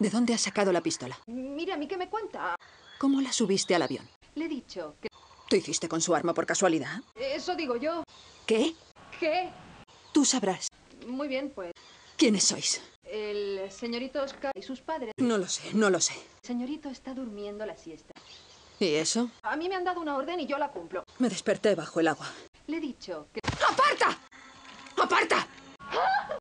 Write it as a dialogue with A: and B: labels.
A: ¿De dónde has sacado la pistola?
B: Mira ¿a mí que me cuenta?
A: ¿Cómo la subiste al avión?
B: Le he dicho que...
A: ¿Tú hiciste con su arma por casualidad?
B: Eso digo yo.
A: ¿Qué?
B: ¿Qué?
A: Tú sabrás.
B: Muy bien, pues...
A: ¿Quiénes sois?
B: El señorito Oscar y sus padres.
A: No lo sé, no lo sé.
B: El señorito está durmiendo la siesta.
A: ¿Y eso?
B: A mí me han dado una orden y yo la cumplo.
A: Me desperté bajo el agua.
B: Le he dicho que...
A: ¡Aparta! ¡Aparta!